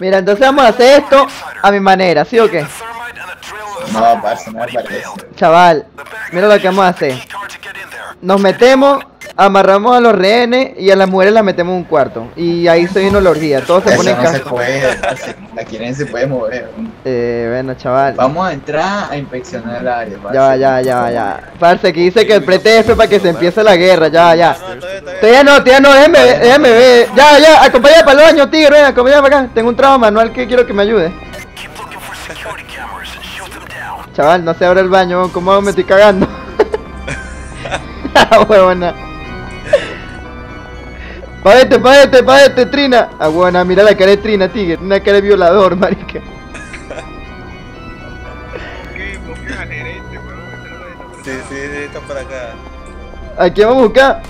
Mira, entonces vamos a hacer esto a mi manera, ¿sí o qué? No, parce, no parece. Chaval, mira lo que vamos a hacer. Nos metemos, amarramos a los rehenes y a las mujeres las metemos en un cuarto. Y ahí se vino la orgía, todos se Eso ponen no se puede. Aquí nadie se puede mover. Eh, bueno, chaval. Vamos a entrar a inspeccionar el área, parce. Ya va, ya, ya, va, ya. Parce, aquí dice que el pretf para que se empiece la guerra, ya, ya. Todavía, no, todavía no, déjeme, ver, déjeme ver. Ya, ya, acompáñame para el baño, tigre, acompáñame para acá. Tengo un trabajo manual que quiero que me ayude. Chaval, no se abre el baño, ¿cómo me estoy cagando? Ah, huevona. Pa' este, pa' este, pa' este, Trina. Ah, huevona, mira la cara de Trina, tigre. Una cara de violador, marica. Gerente. Este por Sí, sí, sí, está por acá. ¿A quién vamos a buscar?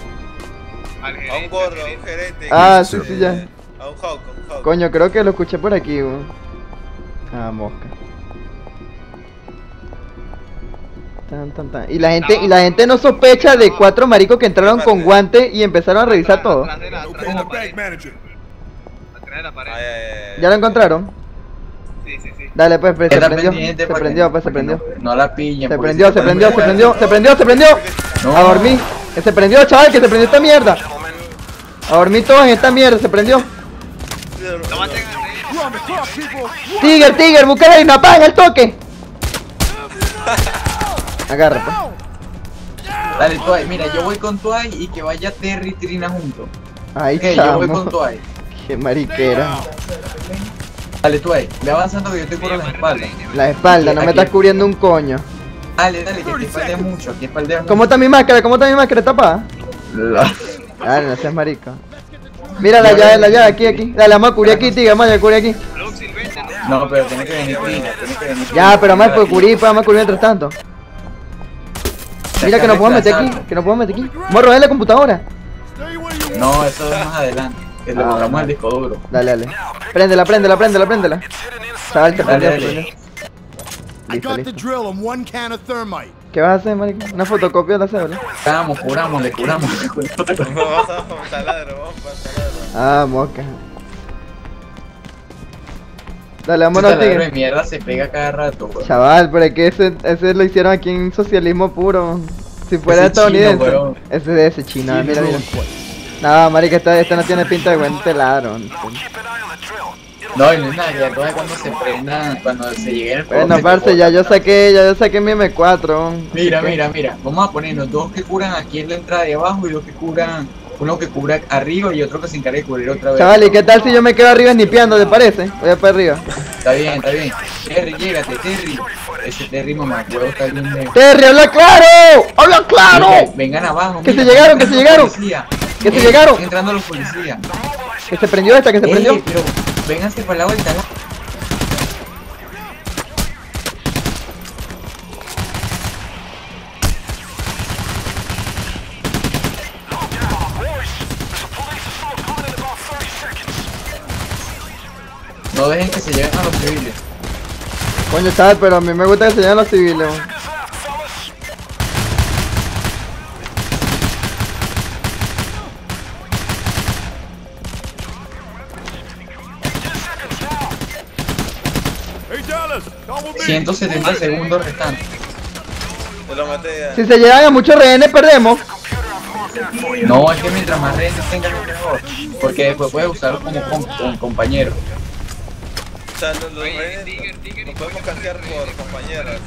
Al A un gerente. gordo, a un gerente. gerente. Ah, sí, sí, ya. A un hawk, a un hawk. Coño, creo que lo escuché por aquí, weón. Ah, mosca. Tan, tan, tan. Y la gente, y la gente no sospecha de cuatro maricos que entraron con guantes y empezaron a revisar todo. Atrás de la, atrás de la pared. Atrás de la pared. Ay, ay, ay. ¿Ya lo encontraron? Sí, sí, sí. Dale, pues, pues, se prendió. Se prendió, pues, se prendió. No, no la pillen. Se prendió, se prendió, se prendió, se prendió, se prendió. No. A dormir. Que se prendió, chaval, que se prendió esta mierda. A dormir todos en esta mierda, se prendió. No. Tiger, Tiger, búscala ahí, no apaga el toque. Agarra, pues. Dale, Tuay, mira, yo voy con Tuay y que vaya Terry y Trina juntos. Ahí Ok, yo voy con. Tuay. Qué mariquera. Dale, Tuay, ve avanzando que yo te cubro la espalda. La espalda, no me Aquí. estás cubriendo un coño. Dale, dale, que te espaldea mucho, aquí espaldea mucho. ¿Cómo está mi máscara? ¿Cómo está mi máscara tapada? La- Dale, no seas marico. Mira la llave, la llave, aquí, aquí. Dale, vamos a cubrir aquí, tiga, vamos a cubrir aquí. ¿no? Pero tiene que venir Trina, tiene que venir Ya, pero vamos a cubrir, pues vamos a cubrir mientras tanto. Mira que nos podemos meter aquí, que nos podemos meter aquí. Vamos a robar la computadora. No, eso es más adelante. Que le Ah, borramos no. el disco duro. Dale, dale. Préndela, préndela, préndela, préndela. Chaval, te Dale, prendió, te dale. prendió. I Listo, listo. ¿Qué vas a hacer, marico? Una fotocopia de la cédula. Curamos, curamos, le curamos. A taladro, taladro. Ah, moca. Dale, vámonos, taladro de tigre. mierda se pega cada rato, weón. Chaval, pero es que ese, ese lo hicieron aquí en socialismo puro. Si fuera Ese estadounidense. chino, ese de ese chino, ah, mira, mira. No, marica, esta, esta no tiene pinta de buen teladro. No, y no es nada, ya cuando se prenda, cuando se llegue el Bueno, parce, ya yo saqué, ya yo saqué mi M4. Mira, que- mira, mira, vamos a ponernos dos que curan aquí en la entrada de abajo y dos que curan, uno que cubra arriba y otro que se encargue de cubrir otra vez. Chaval, ¿y qué tal si yo me quedo arriba snipeando, te parece? Voy a para arriba. Está bien, está bien. Terry, llégate, Terry. Ese Terry, mamá, huevo, está bien lejos. ¡Terry, habla claro! ¡Habla claro! Venga, Vengan abajo. Que se llegaron, que se llegaron. Que se llegaron. entrando los policías. Que se prendió esta, que se prendió. pero vénganse para el lado del. No dejen que se lleguen a los civiles. Coño, chaval, pero a mí me gusta que se lleven los civiles. weón. Hey Dallas, come with me. 170 segundos restantes. Te lo maté ya. Si se llegan a muchos rehenes, perdemos. No, es que mientras más rehenes tengan mejor. Porque después puedes usarlos como com- con compañeros. Sea, los, los rehenes podemos canjear por compañeras.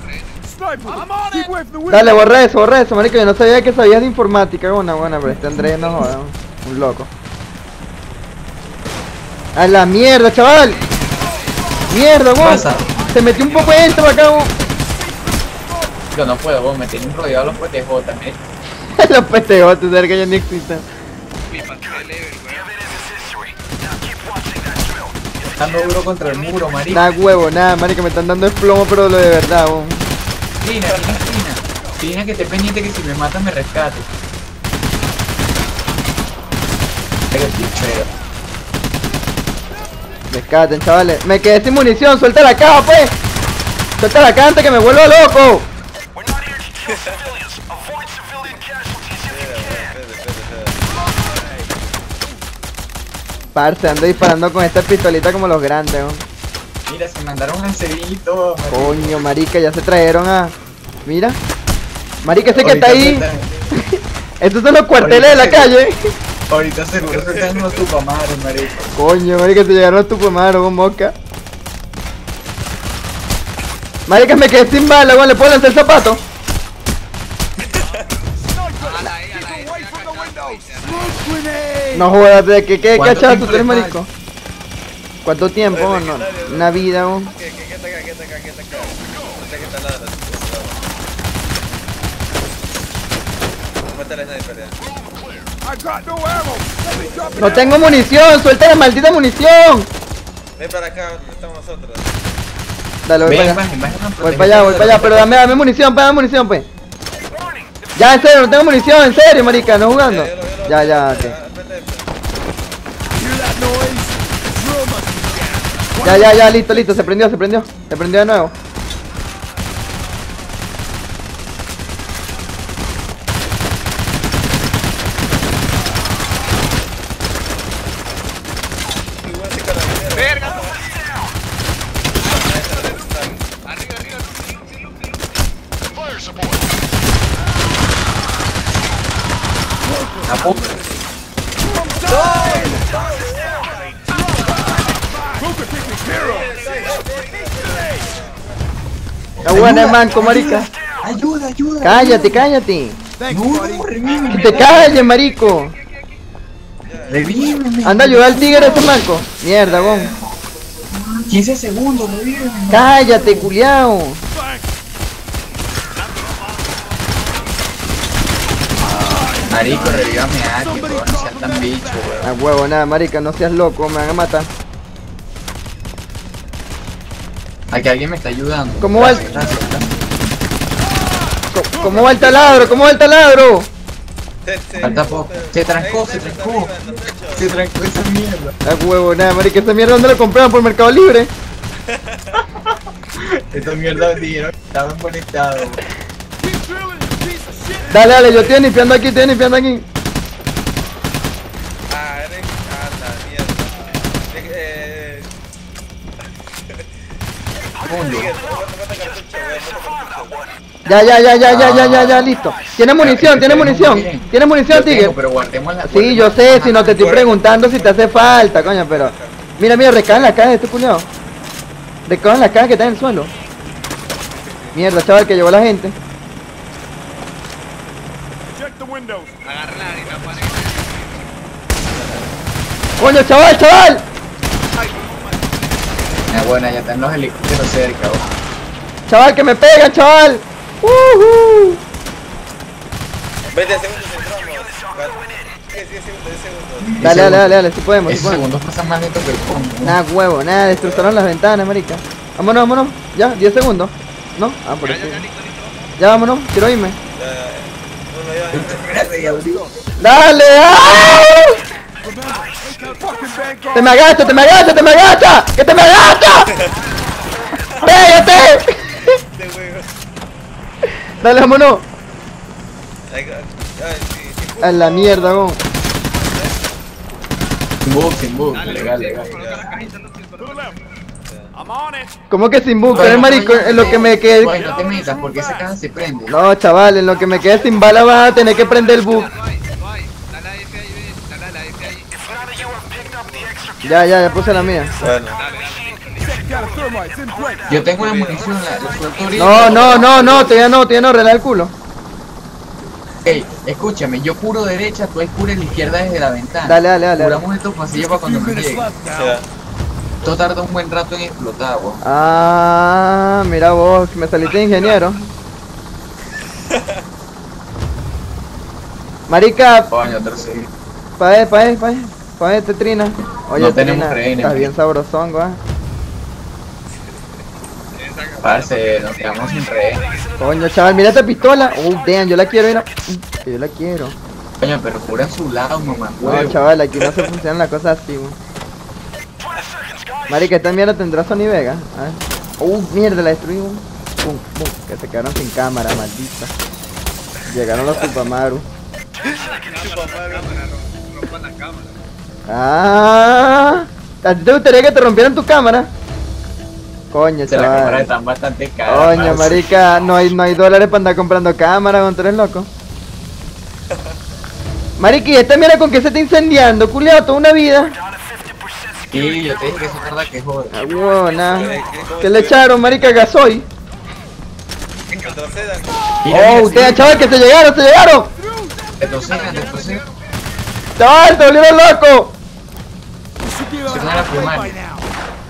Window. Dale, borra eso, borra eso, marico. Yo no sabía que sabías de informática. Buena, buena, pero este Andrés no joda. Un loco. A la mierda, chaval. Mierda, weón. Se metió un poco dentro acá, weón. Yo no puedo, vos me tienen rodeado los PTJ también. Los peteos, tú sabes que ya ni existen. mi level, Dando duro contra el muro, marico. Nada huevo, nada, marico. Me están dando el plomo, pero lo de verdad, weón. Trina, Trina, Trina. Trina que esté pendiente que si me matan me rescate. Rescaten, chavales. Me quedé sin munición, suelta la caja, pues. Suelta la caja antes que me vuelva loco. Parce, ando disparando con esta pistolita como los grandes. Mira, se mandaron al cerito. Coño, marica, ya se trajeron a... Mira. Marica, ese que está ahí. Estos son los cuarteles de la calle. Ahorita se están los tupamaros, marico. Coño, marica, se llegaron a tu pomaro, con mosca. Marica, me quedé sin bala, weón, ¿le puedo lanzar el zapato? No jodas, ¿de qué, qué ¿Cuánto cachado tú le marico? ¿Cuánto tiempo? Oye, No, ¿no? una vida, que no tengo munición, suelta la maldita munición. Ven para acá, donde estamos nosotros. Dale, voy Ven, para allá. Voy para allá, voy para allá, pero dame, dame munición, dame munición, pues. Ya, en serio, no tengo munición, en serio, marica, no jugando. Ya, Ya, ok. Ya, ya, ya, listo, listo, se prendió, se prendió. Se prendió de nuevo. Está buena, manco, marica. Ayuda, ayuda. Cállate, cállate. Thanks, No. Que te calles, marico. Revíveme. Anda a ayudar al tigre ese manco. Mierda, gon. 15 segundos, revíveme. Cállate, culiao. Marico, revívame a alguien, weón, no seas tan bicho, A weón. huevo, nada, marica, no seas loco, me van a matar. Aquí alguien me está ayudando. ¿Cómo va el- Gracias, gracias, ¿Cómo va el taladro? ¿Cómo va el taladro? Falta poco. Se trancó, se trancó. Se trancó esa mierda. A huevo, nada, marica, esa mierda dónde la compraron por Mercado Libre. Esta mierda dijeron que estaban conectados. Dale, dale, yo estoy nipeando aquí, estoy nipeando aquí. Ah, eres a la mierda. Eh, eh, Mundo. Miguel, bota cartucho, güey, bota cartucho. Ya, ya, ya, ya, ya, ya, ya, ya, listo. ¿Tienes munición? ¿Tienes Muy munición? bien. ¿Tienes munición, Tigre? Pero guardemos la Sí, yo sé, si no te estoy preguntando si te hace falta, coño, pero... Mira, mira, recae en la caja de este culiao. Recae en la caja que está en el suelo. Mierda, chaval, que llegó la gente. Coño, chaval, chaval. Ah, bueno, ya están los helicópteros cerca. Chaval, que me pegan, chaval. Uh 20 segundos entramos. ¿Qué? 10 segundos, 10 segundos. Dale, dale, dale, dale, si podemos, si podemos. segundos pasan más lento que el combo. Nada, huevo, nada, destruyeron las ventanas, marica. Vámonos, vámonos. Ya, 10 segundos. ¿No? Ah, por aquí. ya, vámonos, quiero irme. ¡Dale! ¡ah! ¡Te me agacha, te me agacha, te me agacha! ¡Que te me agacha! ¡Pégate! Dale, vámonos. A la mierda, gon. Sin bug, sin bug. Legal, legal. ¿Cómo que sin bug? Bueno, el marico, en lo que me quede. Bueno, no te metas porque esa caja se prende. No, chaval, en lo que me quede sin bala vas a tener que prender el bug. Ya, ya, ya puse la mía. Bueno. Yo tengo una munición, la, la suelto ahorita. No, no, no, no, todavía no, todavía no, relaja el culo. Ey, escúchame, yo curo derecha, tú ahí cura la izquierda desde la ventana. Dale, dale, dale. Curamos estos pasillos para cuando now. Ya. Esto tarda un buen rato en explotar, weón. Ah, mira vos, me saliste de ingeniero. Marica, Coño, otro sí. pa' ver, pa' ver, pa' ver, pa' ver, Tetrina. Oye, No tenemos Tetrina, rehenes, estás bien marica. sabrosongo, ah. Esa- Parce, nos quedamos sin rehenes. Coño, chaval, mira esta pistola. Oh, damn, yo la quiero, mira. Yo la quiero. Coño, pero cura en su lado, mamá, No, huevo. chaval, aquí no se funcionan las cosas así, weón. Marica, esta mierda tendrá Sony Vega. A. Oh, mierda, la destruí, weón. Pum, pum, que se quedaron sin cámara, maldita. Llegaron los cámara. Ah, ¿a ti te gustaría que te rompieran tu cámara? Coño, Se la cámara chaval. están bastante caras. Coño, marica, no hay, no hay dólares para andar comprando cámaras, tú eres loco. Marica, ¿y esta mierda con qué se está incendiando? Culeado, toda una vida. Sí, yo te dije que eso es verdad que joder. Ah, huevona. ¿Qué le echaron, marica, gasoil? Mira, Oh, mira, ustedes, chaval, que se llegaron, se llegaron. Retrocedan, retrocedan. Chaval, te volvieron loco. Se van a la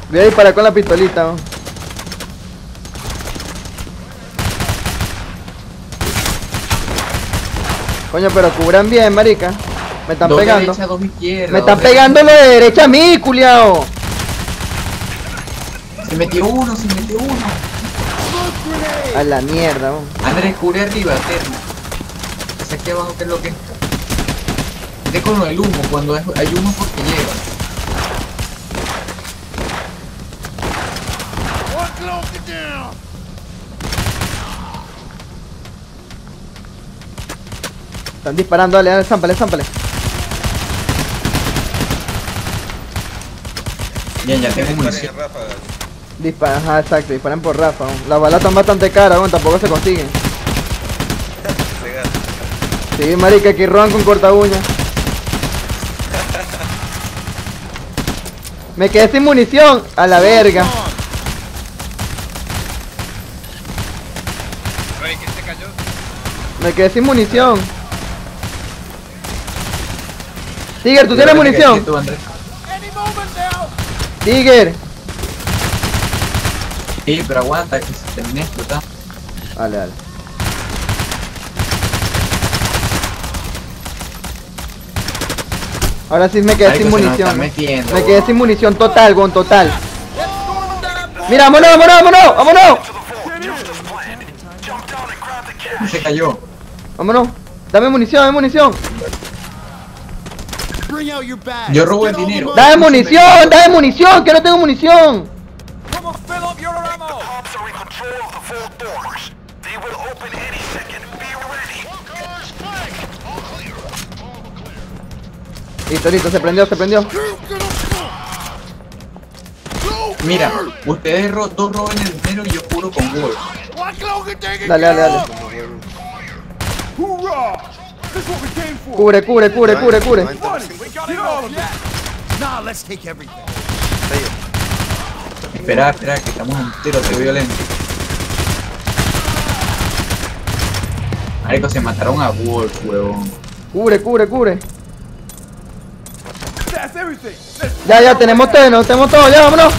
Voy a disparar con la pistolita. Coño, pero cubran bien, marica. Me están dos pegando. dos. Me están pegando lo de derecha a mí, culiao. Se metió uno, se metió uno. A la mierda, weón. Andrés, cubre arriba, eterno. Ese aquí abajo, ¿qué es lo que es? Vete con del humo, cuando es- hay humo porque llega. Están disparando, dale, dale, zámpale, zámpale. Bien, ya tengo munición. Disparan, ajá, exacto, disparan por Rafa. Las balas están bastante caras, weón, tampoco se consiguen. Sí, marica, aquí roban con corta uña. Me quedé sin munición, a la verga. Me quedé sin munición. Tiger, ¿tú tienes munición? Tiger. Sí, pero aguanta, que se termine de explotar. Dale, dale. Ahora sí me quedé sin munición. metiendo, me quedé sin munición total, con total. Mira, vámonos, vámonos, vámonos, vámonos. Se cayó. Vámonos. Dame munición, dame munición. Yo robo el dinero. Dame munición, dame munición, que no tengo munición. Come on, fill up your ammo. Cops are in control of the vault doors. They will open any second. Be ready. Cars, flank. All clear. All clear. Listo, listo, se prendió, se prendió. Mira, ustedes ro dos roben el dinero y yo cubro con taken Dale, dale, dale. Cubre, cubre, cubre, cubre, cubre. Espera, espera, que estamos en un tiroteo violento. Marico, se mataron a Wolf, huevón. Cubre, cubre, cubre. Ya, ya, tenemos todo, no, tenemos todo, ya, vámonos.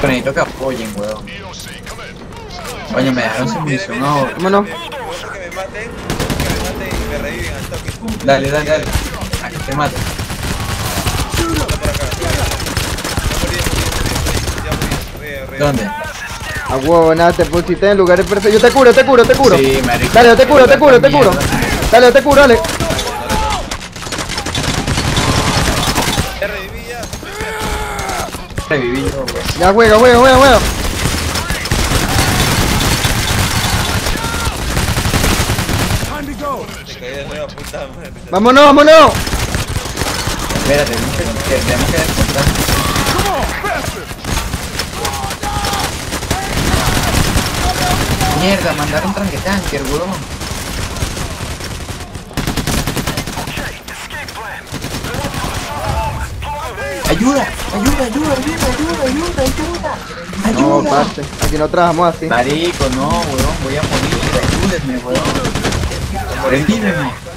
Pero necesito que apoyen, huevón. Coño, me dejaron sin munición ahora. Vámonos. Dale, dale, dale. A que te mate. ¿Dónde? A huevo, nada, te pusiste en lugares perfectos. Yo te curo, te curo, te curo. Sí, marico. Dale, yo te curo, te curo, te curo. Dale, yo te curo, dale. Ya reviví ya. Reviví yo. Ya juega, juega, juega, juega. time to go. Te caí de nuevo, puta madre. Vámonos, vámonos. Espérate, tenemos que, tenemos que descontar. Mierda, mandaron tranque tanker, huevón. Ayuda, ayuda, ayuda, ayuda, ayuda, ayuda, ayuda. No, parce, aquí no trabajamos así. Marico, no, huevón, voy a morir, ayúdenme, huevón. Revíveme.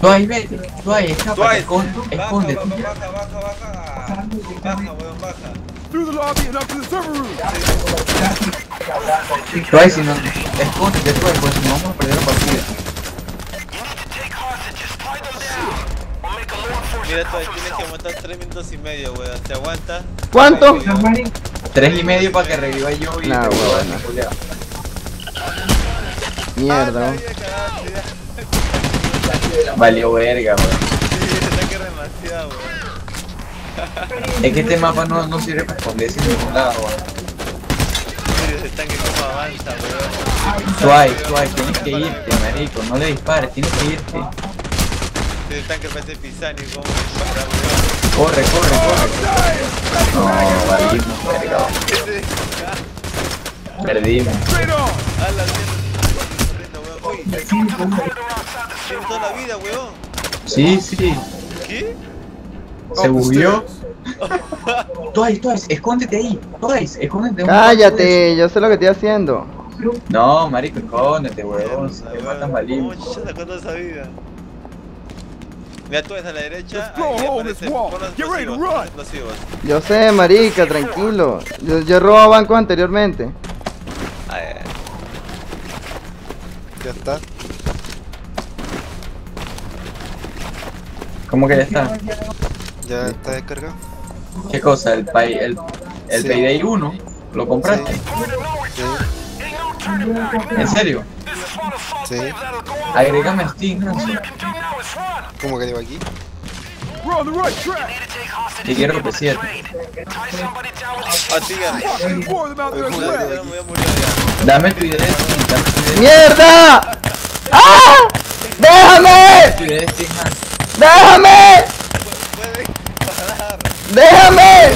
Tú ahí, vete, tú ahí, escapa, Dwight, esconde, baja, esconde. baja, baja, baja, baja. Baja, weón, baja. Through the lobby and up to the server room. Tú ahí, si no, escóndete, tú ahí, pues si no vamos a perder la partida. Mira, tú ahí tienes que aguantar 3 minutos y medio, weón. ¿Te aguanta? ¿Cuánto? Tres y medio para que reviva yo y Nah, a no. Julián. Mierda. Ah, weón. ya cagaste, ya. Valió verga, weón. Sí, demasiado. Es que este mapa no, no sirve para esconderse en ningún lado, weón. Ese tanque como avanza, weón. Suave, suave, tienes que irte, marico, no le dispares, tienes que irte. El tanque parece Pisani, como dispara, weón. Corre, corre, corre. No, valimos, verga. Perdimos. Straight on. A la mierda, corriendo, weón. Uy, tiene toda la vida, weón. Sí, sí. ¿Qué? Se bugueó. Twice, Twice, escóndete ahí. Twice, escóndete. un Cállate, yo sé lo que estoy haciendo. No, marico, escóndete, weón. Te Weón, matan ¿Cómo valimos. chucha sacó toda esa vida? Mira, tú ves a la derecha. Ahí aparece, pon los explosivos. Yo sé, marica, tranquilo. Yo, yo he robado bancos anteriormente. Ya está. ¿Cómo que ya está? Ya está descargado. ¿Qué cosa? ¿El, pay, el, el Sí. Payday 1? ¿Lo compraste? Sí, ¿En serio? sí. Agrégame a Steam. ¿Cómo que digo aquí? Que quiero que 7 Ah, sigan. Four of them out there Ya, left. ya, ya murió ya. Dame tu idea de Steam, dame tu idea ¡Mierda! ¡Ah! ¡Déjame! ¡Déjame! ¡Déjame!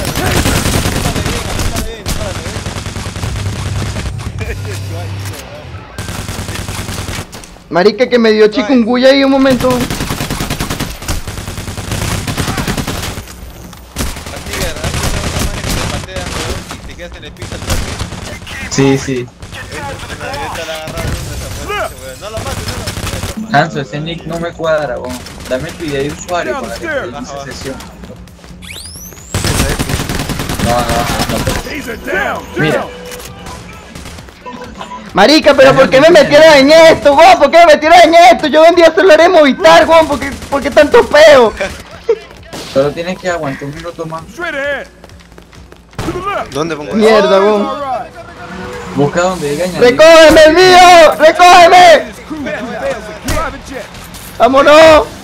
Marica que me dio chikungunya ahí un momento. Sí, sí. La derecha la agarraron, desaparece, weón. No lo mates, no lo mates. Hanso, ese nick no me cuadra, weón. Dame tu idea de usuario para que te sesión. No, no, no. Mira. Marica, pero ¿por qué me metieron en esto, weón? ¿Por qué me metieron en esto? Yo vendía celular Movistar, weón, ¿por qué, por qué tanto feo? Solo tienes que aguantar un minuto más. ¿Dónde pongo? Mierda, weón. Busca donde diga añadir. ¡Recógeme el mío! ¡Recógeme! ¡Vámonos!